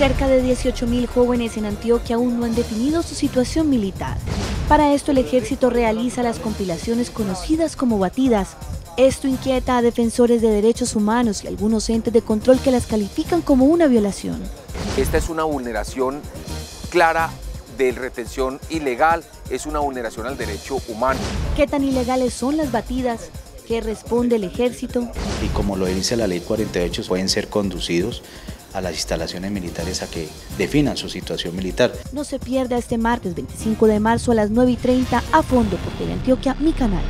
Cerca de 18.000 jóvenes en Antioquia aún no han definido su situación militar. Para esto el ejército realiza las compilaciones conocidas como batidas. Esto inquieta a defensores de derechos humanos y algunos entes de control que las califican como una violación. Esta es una vulneración clara de retención ilegal, es una vulneración al derecho humano. ¿Qué tan ilegales son las batidas? ¿Qué responde el ejército? Y como lo dice la ley 48, pueden ser conducidos a las instalaciones militares a que definan su situación militar. No se pierda este martes 25 de marzo a las 9 y 30 a fondo por Antioquia, mi canal.